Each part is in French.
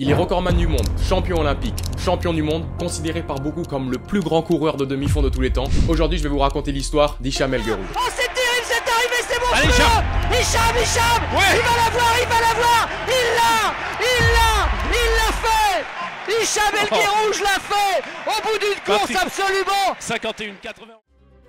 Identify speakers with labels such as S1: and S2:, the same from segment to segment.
S1: Il est recordman du monde, champion olympique, champion du monde, considéré par beaucoup comme le plus grand coureur de demi-fond de tous les temps. Aujourd'hui, je vais vous raconter l'histoire d'Hicham El.
S2: Oh, c'est terrible, c'est arrivé, c'est bon
S3: Allez, Hicham
S2: Hicham, Hicham
S3: Ouais.
S2: Il va l'avoir, il va l'avoir Il l'a Il l'a Il l'a fait Hicham El
S3: Oh.
S2: L'a fait Au bout d'une course, absolument
S3: 51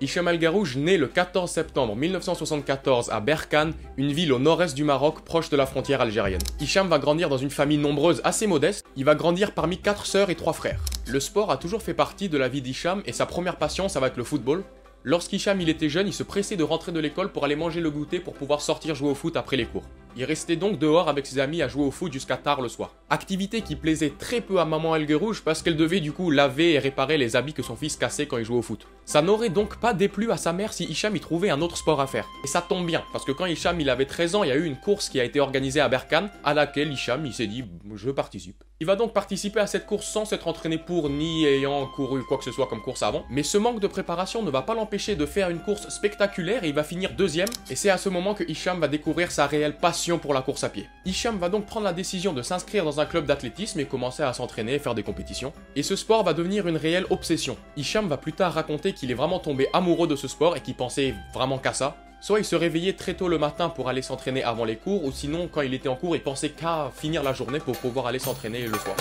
S3: 80
S1: Hicham El Guerrouj naît le 14 septembre 1974 à Berkane, une ville au nord-est du Maroc proche de la frontière algérienne. Hicham va grandir dans une famille nombreuse assez modeste, il va grandir parmi quatre sœurs et trois frères. Le sport a toujours fait partie de la vie d'Hicham et sa première passion ça va être le football. Lorsqu'Hicham il était jeune, il se pressait de rentrer de l'école pour aller manger le goûter pour pouvoir sortir jouer au foot après les cours. Il restait donc dehors avec ses amis à jouer au foot jusqu'à tard le soir. Activité qui plaisait très peu à maman El Guerrouj parce qu'elle devait du coup laver et réparer les habits que son fils cassait quand il jouait au foot. Ça n'aurait donc pas déplu à sa mère si Hicham y trouvait un autre sport à faire. Et ça tombe bien parce que quand Hicham il avait 13 ans, il y a eu une course qui a été organisée à Berkane à laquelle Hicham il s'est dit je participe. Il va donc participer à cette course sans s'être entraîné pour ni ayant couru quoi que ce soit comme course avant, mais ce manque de préparation ne va pas l'empêcher de faire une course spectaculaire et il va finir deuxième, et c'est à ce moment que Hicham va découvrir sa réelle passion pour la course à pied. Hicham va donc prendre la décision de s'inscrire dans un club d'athlétisme et commencer à s'entraîner et faire des compétitions, et ce sport va devenir une réelle obsession. Hicham va plus tard raconter qu'il est vraiment tombé amoureux de ce sport et qu'il pensait vraiment qu'à ça, Soit il se réveillait très tôt le matin pour aller s'entraîner avant les cours, ou sinon quand il était en cours il pensait qu'à finir la journée pour pouvoir aller s'entraîner le soir.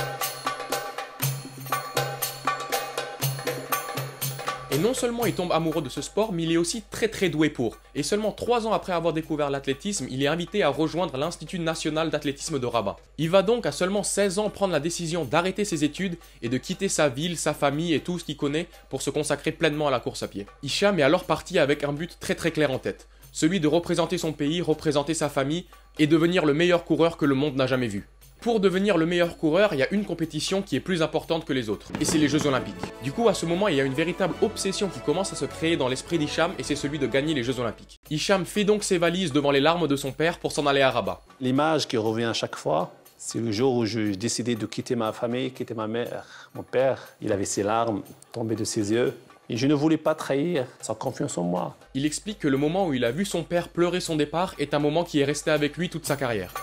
S1: Et non seulement il tombe amoureux de ce sport, mais il est aussi très très doué pour. Et seulement 3 ans après avoir découvert l'athlétisme, il est invité à rejoindre l'Institut national d'athlétisme de Rabat. Il va donc à seulement 16 ans prendre la décision d'arrêter ses études et de quitter sa ville, sa famille et tout ce qu'il connaît pour se consacrer pleinement à la course à pied. Hicham est alors parti avec un but très très clair en tête, celui de représenter son pays, représenter sa famille et devenir le meilleur coureur que le monde n'a jamais vu. Pour devenir le meilleur coureur, il y a une compétition qui est plus importante que les autres, et c'est les Jeux Olympiques. Du coup, à ce moment, il y a une véritable obsession qui commence à se créer dans l'esprit d'Hicham, et c'est celui de gagner les Jeux Olympiques. Hicham fait donc ses valises devant les larmes de son père pour s'en aller à Rabat.
S4: L'image qui revient à chaque fois, c'est le jour où j'ai décidé de quitter ma famille, quitter ma mère. Mon père, il avait ses larmes tombées de ses yeux. Et je ne voulais pas trahir sa confiance en moi.
S1: Il explique que le moment où il a vu son père pleurer son départ est un moment qui est resté avec lui toute sa carrière.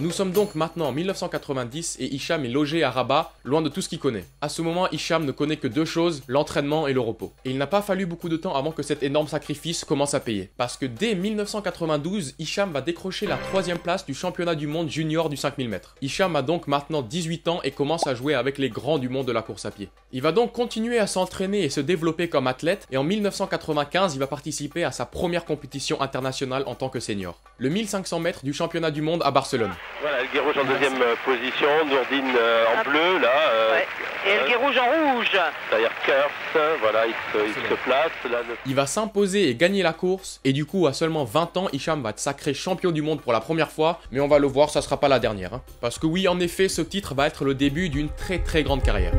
S1: Nous sommes donc maintenant en 1990 et Hicham est logé à Rabat, loin de tout ce qu'il connaît. À ce moment, Hicham ne connaît que deux choses, l'entraînement et le repos. Et il n'a pas fallu beaucoup de temps avant que cet énorme sacrifice commence à payer. Parce que dès 1992, Hicham va décrocher la troisième place du championnat du monde junior du 5000 mètres. Hicham a donc maintenant 18 ans et commence à jouer avec les grands du monde de la course à pied. Il va donc continuer à s'entraîner et se développer comme athlète et en 1995, il va participer à sa première compétition internationale en tant que senior. Le 1500 mètres du championnat du monde à Barcelone.
S5: Voilà, El Guerrouj en deuxième euh, position, Nourdine euh, en bleu, là. euh,
S2: Ouais. Et El Guerrouj en rouge
S5: Derrière Kers, euh, voilà, il se, il se place. Là, le-
S1: Il va s'imposer et gagner la course, et du coup, à seulement 20 ans, Hicham va être sacré champion du monde pour la première fois, mais on va le voir, ça sera pas la dernière. hein. Parce que oui, en effet, ce titre va être le début d'une très très grande carrière.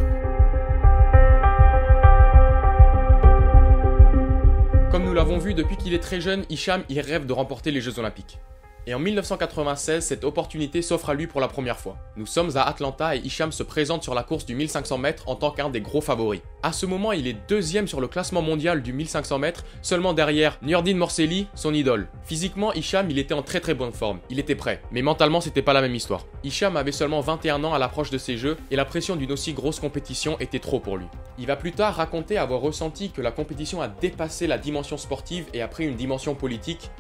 S1: Comme nous l'avons vu, depuis qu'il est très jeune, Hicham il rêve de remporter les Jeux Olympiques. Et en 1996, cette opportunité s'offre à lui pour la première fois. Nous sommes à Atlanta et Hicham se présente sur la course du 1500 mètres en tant qu'un des gros favoris. À ce moment, il est deuxième sur le classement mondial du 1500 mètres, seulement derrière Nurdin Morselli, son idole. Physiquement, Hicham, il était en très très bonne forme, il était prêt. Mais mentalement, c'était pas la même histoire. Hicham avait seulement 21 ans à l'approche de ses jeux et la pression d'une aussi grosse compétition était trop pour lui. Il va plus tard raconter avoir ressenti que la compétition a dépassé la dimension sportive et a pris une dimension politique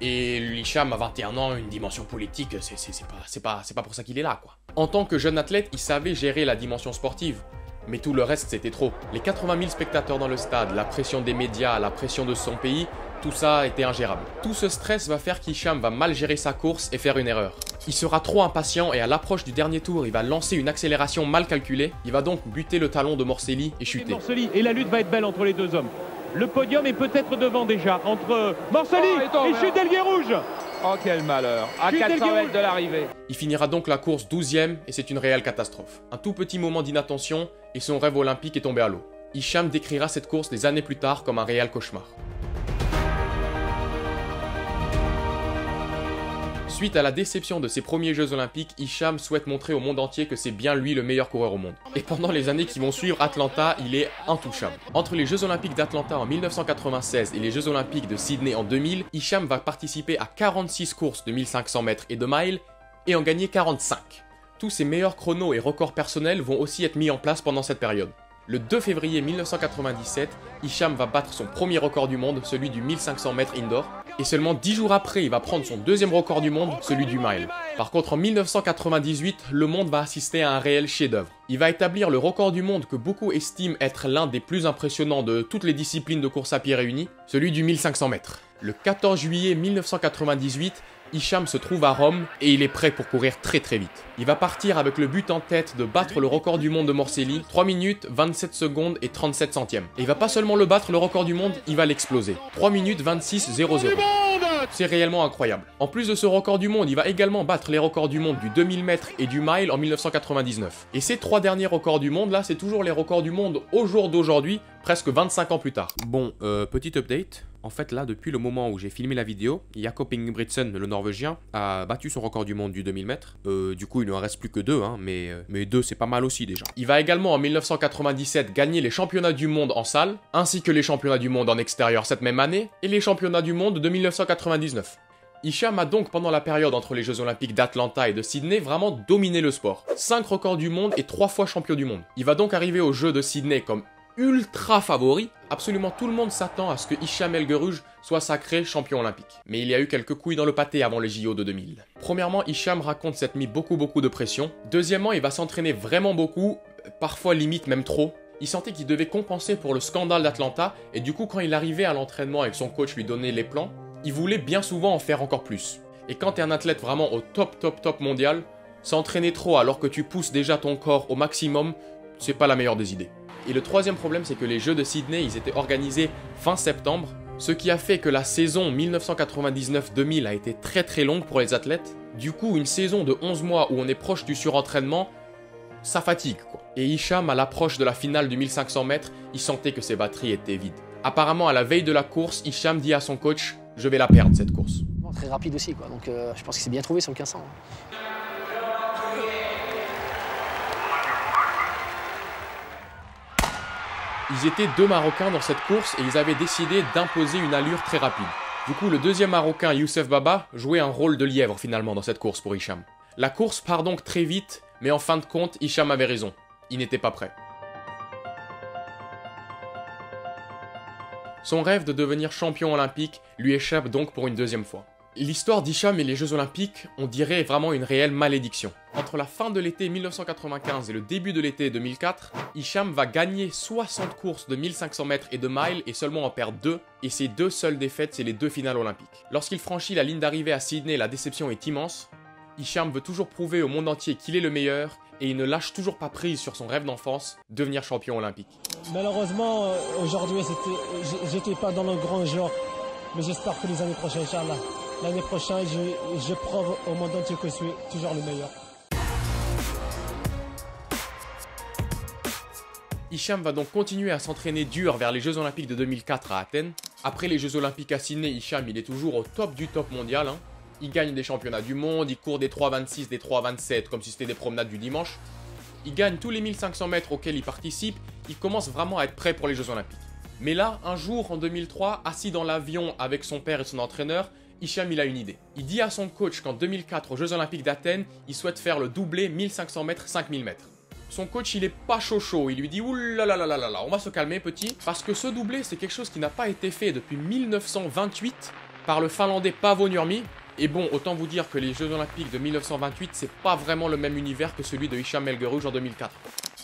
S1: et Hicham à 21 ans, une dimension politique, c'est pas, pas, pas pour ça qu'il est là, quoi. En tant que jeune athlète, il savait gérer la dimension sportive. Mais tout le reste, c'était trop. Les 80 000 spectateurs dans le stade, la pression des médias, la pression de son pays, tout ça était ingérable. Tout ce stress va faire qu'Hicham va mal gérer sa course et faire une erreur. Il sera trop impatient et à l'approche du dernier tour, il va lancer une accélération mal calculée. Il va donc buter le talon de Morselli et chuter.
S6: Morcelli et la lutte va être belle entre les deux hommes. Le podium est peut-être devant déjà entre Morcelli
S7: Oh, et
S6: Chute Rouge.
S7: Oh quel malheur À
S6: Chute
S7: 400
S6: Delguer
S7: mètres de l'arrivée
S1: Il finira donc la course 12ème et c'est une réelle catastrophe. Un tout petit moment d'inattention et son rêve olympique est tombé à l'eau. Hicham décrira cette course des années plus tard comme un réel cauchemar. Suite à la déception de ses premiers Jeux Olympiques, Hicham souhaite montrer au monde entier que c'est bien lui le meilleur coureur au monde. Et pendant les années qui vont suivre Atlanta, il est intouchable. Entre les Jeux Olympiques d'Atlanta en 1996 et les Jeux Olympiques de Sydney en 2000, Hicham va participer à 46 courses de 1500 mètres et de miles et en gagner 45. Tous ses meilleurs chronos et records personnels vont aussi être mis en place pendant cette période. Le 2 février 1997, Hicham va battre son premier record du monde, celui du 1500 mètres indoor, et seulement 10 jours après, il va prendre son deuxième record du monde, celui du mile. Par contre, en 1998, le monde va assister à un réel chef-d'œuvre. Il va établir le record du monde que beaucoup estiment être l'un des plus impressionnants de toutes les disciplines de course à pied réunies, celui du 1500 mètres. Le 14 juillet 1998, Hicham se trouve à Rome et il est prêt pour courir très très vite. Il va partir avec le but en tête de battre le record du monde de Morcelli, 3 minutes, 27 secondes et 37 centièmes. Et il va pas seulement le battre le record du monde, il va l'exploser. 3 minutes 26 00. C'est réellement incroyable. En plus de ce record du monde, il va également battre les records du monde du 2000 mètres et du mile en 1999. Et ces trois derniers records du monde là, c'est toujours les records du monde au jour d'aujourd'hui, presque 25 ans plus tard. Bon, euh, petit update. En fait, là, depuis le moment où j'ai filmé la vidéo, Jakob Ingebrigtsen, le Norvégien, a battu son record du monde du 2000 mètres. Euh, du coup, il ne reste plus que deux, hein, mais, euh, mais deux, c'est pas mal aussi déjà. Il va également en 1997 gagner les championnats du monde en salle, ainsi que les championnats du monde en extérieur cette même année, et les championnats du monde de 1999. Hicham a donc pendant la période entre les Jeux Olympiques d'Atlanta et de Sydney vraiment dominé le sport. 5 records du monde et 3 fois champion du monde. Il va donc arriver aux Jeux de Sydney comme ultra favori, absolument tout le monde s'attend à ce que Hicham El soit sacré champion olympique. Mais il y a eu quelques couilles dans le pâté avant les JO de 2000. Premièrement, Hicham raconte s'être mis beaucoup beaucoup de pression. Deuxièmement, il va s'entraîner vraiment beaucoup, parfois limite même trop. Il sentait qu'il devait compenser pour le scandale d'Atlanta, et du coup quand il arrivait à l'entraînement et que son coach lui donnait les plans, il voulait bien souvent en faire encore plus. Et quand tu es un athlète vraiment au top top top mondial, s'entraîner trop alors que tu pousses déjà ton corps au maximum, c'est pas la meilleure des idées. Et le troisième problème, c'est que les Jeux de Sydney, ils étaient organisés fin septembre, ce qui a fait que la saison 1999-2000 a été très très longue pour les athlètes. Du coup, une saison de 11 mois où on est proche du surentraînement, ça fatigue. Et Hicham, à l'approche de la finale du 1500 mètres, il sentait que ses batteries étaient vides. Apparemment, à la veille de la course, Hicham dit à son coach Je vais la perdre cette course.
S3: Très rapide aussi, quoi. Donc euh, je pense qu'il s'est bien trouvé sur le 1500.
S1: Ils étaient deux Marocains dans cette course et ils avaient décidé d'imposer une allure très rapide. Du coup, le deuxième Marocain, Youssef Baba, jouait un rôle de lièvre finalement dans cette course pour Hicham. La course part donc très vite, mais en fin de compte, Hicham avait raison. Il n'était pas prêt. Son rêve de devenir champion olympique lui échappe donc pour une deuxième fois. L'histoire d'Hicham et les Jeux Olympiques, on dirait vraiment une réelle malédiction. Entre la fin de l'été 1995 et le début de l'été 2004, Hicham va gagner 60 courses de 1500 mètres et de miles et seulement en perdre deux, et ses deux seules défaites, c'est les deux finales olympiques. Lorsqu'il franchit la ligne d'arrivée à Sydney, la déception est immense. Hicham veut toujours prouver au monde entier qu'il est le meilleur, et il ne lâche toujours pas prise sur son rêve d'enfance, devenir champion olympique.
S8: Malheureusement, euh, aujourd'hui, j'étais pas dans le grand jour, mais j'espère que les années prochaines, Inch'Allah, l'année prochaine, je, prouve au monde entier que je suis toujours le meilleur.
S1: Hicham va donc continuer à s'entraîner dur vers les Jeux Olympiques de 2004 à Athènes. Après les Jeux Olympiques à Sydney, Hicham il est toujours au top du top mondial. Hein. Il gagne des championnats du monde, il court des 3,26, des 3,27 comme si c'était des promenades du dimanche. Il gagne tous les 1500 mètres auxquels il participe, il commence vraiment à être prêt pour les Jeux Olympiques. Mais là, un jour en 2003, assis dans l'avion avec son père et son entraîneur, Hicham il a une idée. Il dit à son coach qu'en 2004 aux Jeux Olympiques d'Athènes, il souhaite faire le doublé 1500 mètres 5000 mètres. Son coach il est pas chaud chaud, il lui dit oulalalala, on va se calmer petit, parce que ce doublé c'est quelque chose qui n'a pas été fait depuis 1928 par le finlandais Paavo Nurmi, et bon, autant vous dire que les Jeux Olympiques de 1928, c'est pas vraiment le même univers que celui de Hicham Elgerouj en 2004.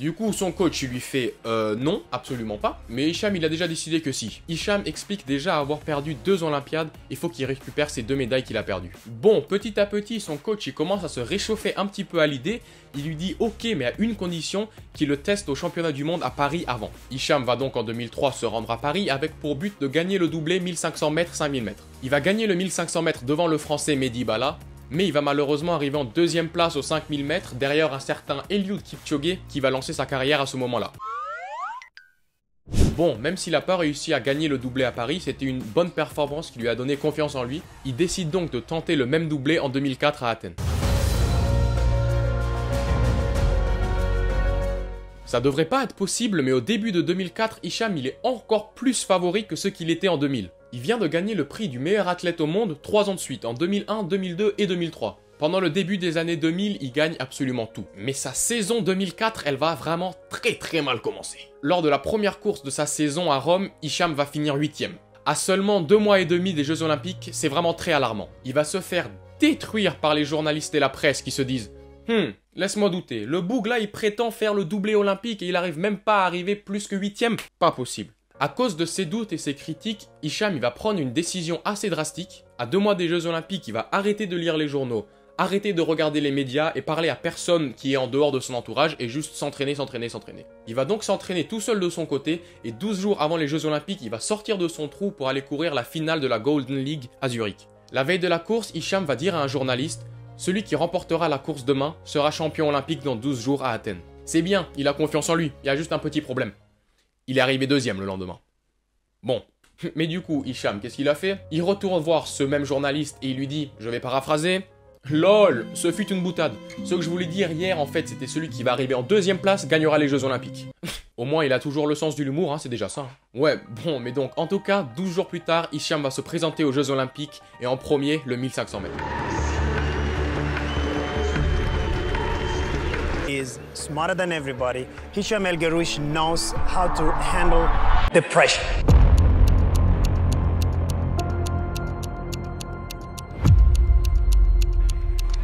S1: Du coup, son coach, lui fait euh, non, absolument pas. Mais Hicham, il a déjà décidé que si. Hicham explique déjà avoir perdu deux Olympiades, il faut qu'il récupère ces deux médailles qu'il a perdues. Bon, petit à petit, son coach, il commence à se réchauffer un petit peu à l'idée. Il lui dit ok, mais à une condition, qu'il le teste au championnat du monde à Paris avant. Hicham va donc en 2003 se rendre à Paris avec pour but de gagner le doublé 1500 mètres, 5000 mètres. Il va gagner le 1500 mètres devant le français Mehdi Bala, mais il va malheureusement arriver en deuxième place aux 5000 mètres derrière un certain Eliud Kipchoge qui va lancer sa carrière à ce moment-là. Bon, même s'il n'a pas réussi à gagner le doublé à Paris, c'était une bonne performance qui lui a donné confiance en lui. Il décide donc de tenter le même doublé en 2004 à Athènes. Ça devrait pas être possible, mais au début de 2004, Hicham il est encore plus favori que ce qu'il était en 2000. Il vient de gagner le prix du meilleur athlète au monde trois ans de suite, en 2001, 2002 et 2003. Pendant le début des années 2000, il gagne absolument tout. Mais sa saison 2004, elle va vraiment très très mal commencer. Lors de la première course de sa saison à Rome, Hicham va finir 8 À seulement deux mois et demi des Jeux Olympiques, c'est vraiment très alarmant. Il va se faire détruire par les journalistes et la presse qui se disent Hum, laisse-moi douter, le Bougla il prétend faire le doublé olympique et il arrive même pas à arriver plus que huitième Pas possible. À cause de ses doutes et ses critiques, Hicham va prendre une décision assez drastique. À deux mois des Jeux Olympiques, il va arrêter de lire les journaux, arrêter de regarder les médias et parler à personne qui est en dehors de son entourage et juste s'entraîner, s'entraîner, s'entraîner. Il va donc s'entraîner tout seul de son côté et 12 jours avant les Jeux Olympiques, il va sortir de son trou pour aller courir la finale de la Golden League à Zurich. La veille de la course, Hicham va dire à un journaliste celui qui remportera la course demain sera champion olympique dans 12 jours à Athènes. C'est bien, il a confiance en lui, il y a juste un petit problème. Il est arrivé deuxième le lendemain. Bon, mais du coup, Hicham, qu'est-ce qu'il a fait? Il retourne voir ce même journaliste et il lui dit, je vais paraphraser, LOL, ce fut une boutade. Ce que je voulais dire hier, en fait, c'était celui qui va arriver en deuxième place gagnera les Jeux Olympiques. Au moins, il a toujours le sens de l'humour, hein, c'est déjà ça. Hein. Ouais, bon, mais donc, en tout cas, 12 jours plus tard, Hicham va se présenter aux Jeux Olympiques et en premier, le 1500 mètres.
S9: Smarter than everybody. Hisham El knows how to handle the.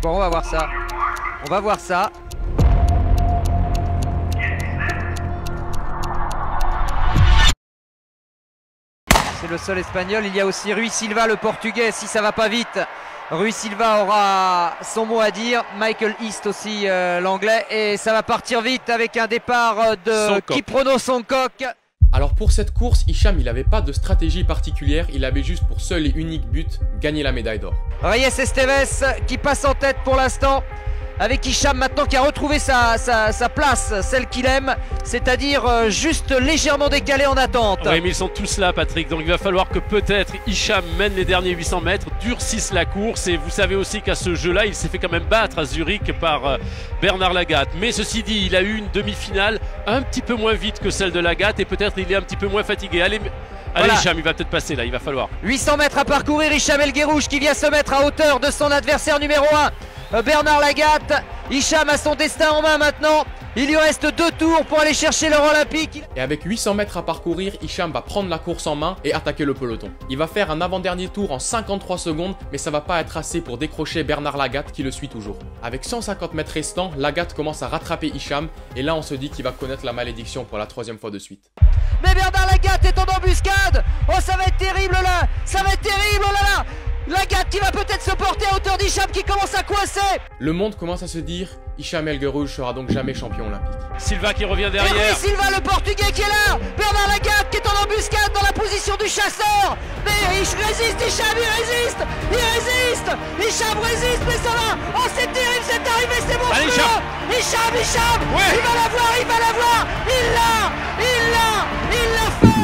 S2: Bon, on va voir ça. On va voir ça. C'est le seul espagnol. Il y a aussi Rui Silva, le portugais, si ça va pas vite. Rui Silva aura son mot à dire. Michael East aussi, euh, l'anglais. Et ça va partir vite avec un départ euh, de Kiprono Songkok.
S1: Alors pour cette course, Hicham, il n'avait pas de stratégie particulière, il avait juste pour seul et unique but gagner la médaille d'or.
S2: Reyes Esteves qui passe en tête pour l'instant avec Hicham maintenant qui a retrouvé sa, sa, place, celle qu'il aime, c'est-à-dire euh, juste légèrement décalé en attente.
S10: Oui, mais ils sont tous là, Patrick. Donc il va falloir que peut-être Hicham mène les derniers 800 mètres, durcisse la course. Et vous savez aussi qu'à ce jeu-là, il s'est fait quand même battre à Zurich par euh, Bernard Lagat. Mais ceci dit, il a eu une demi-finale un petit peu moins vite que celle de Lagat et peut-être il est un petit peu moins fatigué. Allez, Allez Hicham, il va peut-être passer là, il va falloir.
S2: 800 mètres à parcourir, Hicham El qui vient se mettre à hauteur de son adversaire numéro 1. Euh, Bernard Lagatte. Hicham a son destin en main maintenant. Il lui reste deux tours pour aller chercher l'or olympique.
S1: Et avec 800 mètres à parcourir, Hicham va prendre la course en main et attaquer le peloton. Il va faire un avant-dernier tour en 53 secondes, mais ça va pas être assez pour décrocher Bernard Lagatte qui le suit toujours. Avec 150 mètres restants, Lagatte commence à rattraper Hicham et là on se dit qu'il va connaître la malédiction pour la troisième fois de suite.
S2: Mais Bernard Lagatte est en embuscade Oh ça va être terrible là Ça va être terrible oh là là Lagat qui va peut-être se porter à hauteur d'Hicham qui commence à coincer.
S1: Le monde commence à se dire Hicham El sera donc jamais champion olympique.
S10: Silva qui revient derrière.
S2: Et Silva le portugais qui est là. Bernard Lagat qui est en embuscade dans la position du chasseur. Mais il résiste Hicham, il résiste Il résiste. Hicham résiste mais ça va. Oh c'est terrible c'est arrivé c'est bon
S10: Allez Hicham.
S2: Hicham, Hicham. Il va l'avoir, il va l'avoir Il l'a Il l'a Il l'a fait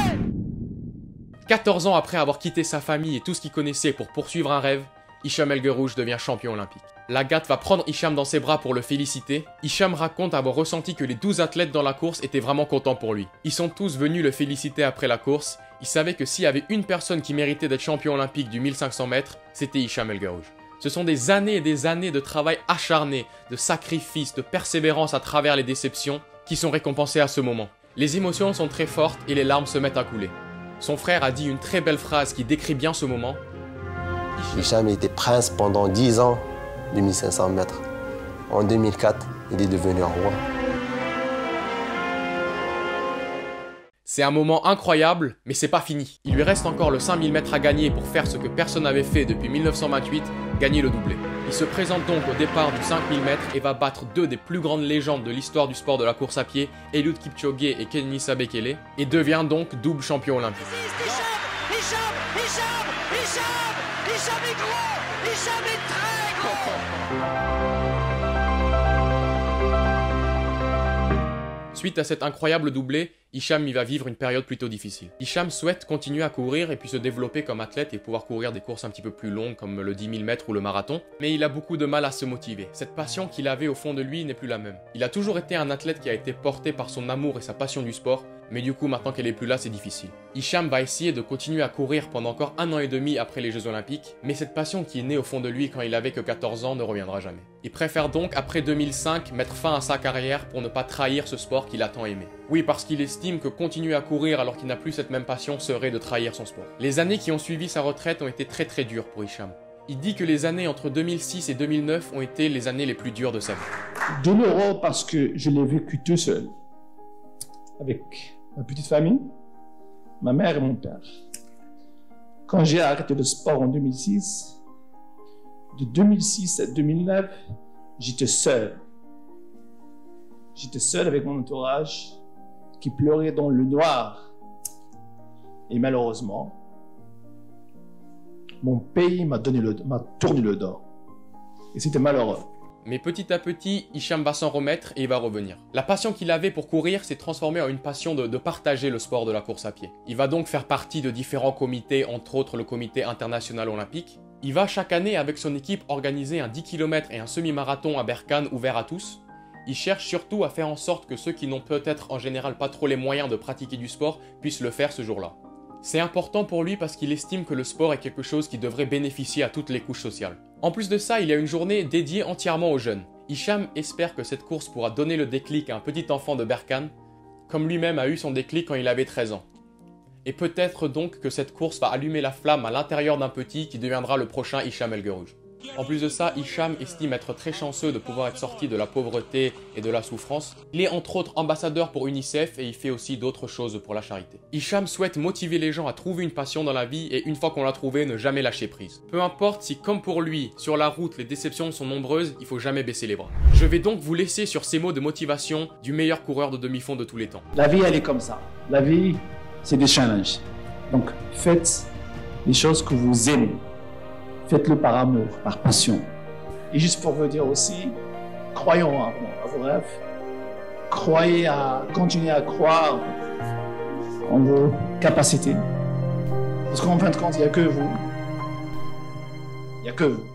S1: 14 ans après avoir quitté sa famille et tout ce qu'il connaissait pour poursuivre un rêve, Hicham El devient champion olympique. Lagat va prendre Hicham dans ses bras pour le féliciter. Hicham raconte avoir ressenti que les 12 athlètes dans la course étaient vraiment contents pour lui. Ils sont tous venus le féliciter après la course. Il savait que s'il y avait une personne qui méritait d'être champion olympique du 1500 mètres, c'était Hicham El Ce sont des années et des années de travail acharné, de sacrifice, de persévérance à travers les déceptions qui sont récompensées à ce moment. Les émotions sont très fortes et les larmes se mettent à couler. Son frère a dit une très belle phrase qui décrit bien ce moment.
S11: Hicham était prince pendant 10 ans de 1500 mètres. En 2004, il est devenu roi.
S1: C'est un moment incroyable, mais c'est pas fini. Il lui reste encore le 5000 mètres à gagner pour faire ce que personne n'avait fait depuis 1928, gagner le doublé. Il se présente donc au départ du 5000 mètres et va battre deux des plus grandes légendes de l'histoire du sport de la course à pied, Eliud Kipchoge et Kenenisa Bekele, et devient donc double champion olympique. Suite à cet incroyable doublé, Hicham y va vivre une période plutôt difficile. Hicham souhaite continuer à courir et puis se développer comme athlète et pouvoir courir des courses un petit peu plus longues comme le 10 000 mètres ou le marathon, mais il a beaucoup de mal à se motiver. Cette passion qu'il avait au fond de lui n'est plus la même. Il a toujours été un athlète qui a été porté par son amour et sa passion du sport, mais du coup maintenant qu'elle est plus là c'est difficile. Hicham va essayer de continuer à courir pendant encore un an et demi après les Jeux Olympiques, mais cette passion qui est née au fond de lui quand il avait que 14 ans ne reviendra jamais. Il préfère donc après 2005 mettre fin à sa carrière pour ne pas trahir ce sport qu'il a tant aimé. Oui, parce qu'il estime que continuer à courir alors qu'il n'a plus cette même passion serait de trahir son sport. Les années qui ont suivi sa retraite ont été très très dures pour Hicham. Il dit que les années entre 2006 et 2009 ont été les années les plus dures de sa vie.
S12: Douloureux parce que je l'ai vécu tout seul, avec ma petite famille, ma mère et mon père. Quand j'ai arrêté le sport en 2006, de 2006 à 2009, j'étais seul. J'étais seul avec mon entourage qui pleurait dans le noir. Et malheureusement, mon pays m'a tourné le dos. Et c'était malheureux.
S1: Mais petit à petit, Hicham va s'en remettre et il va revenir. La passion qu'il avait pour courir s'est transformée en une passion de, partager le sport de la course à pied. Il va donc faire partie de différents comités, entre autres le comité international olympique. Il va chaque année avec son équipe organiser un 10 km et un semi-marathon à Berkane ouvert à tous. Il cherche surtout à faire en sorte que ceux qui n'ont peut-être en général pas trop les moyens de pratiquer du sport puissent le faire ce jour-là. C'est important pour lui parce qu'il estime que le sport est quelque chose qui devrait bénéficier à toutes les couches sociales. En plus de ça, il y a une journée dédiée entièrement aux jeunes. Hicham espère que cette course pourra donner le déclic à un petit enfant de Berkane, comme lui-même a eu son déclic quand il avait 13 ans. Et peut-être donc que cette course va allumer la flamme à l'intérieur d'un petit qui deviendra le prochain Hicham El. En plus de ça, Hicham estime être très chanceux de pouvoir être sorti de la pauvreté et de la souffrance. Il est entre autres ambassadeur pour UNICEF et il fait aussi d'autres choses pour la charité. Hicham souhaite motiver les gens à trouver une passion dans la vie et une fois qu'on l'a trouvée, ne jamais lâcher prise. Peu importe si, comme pour lui, sur la route, les déceptions sont nombreuses, il faut jamais baisser les bras. Je vais donc vous laisser sur ces mots de motivation du meilleur coureur de demi-fond de tous les temps.
S12: La vie, elle est comme ça. La vie, c'est des challenges. Donc, faites les choses que vous aimez. Faites-le par amour, par passion. Et juste pour vous dire aussi, croyons à, vos rêves. Croyez à, continuez à croire en vos capacités. Parce qu'en fin de compte, il n'y a que vous. Il n'y a que vous.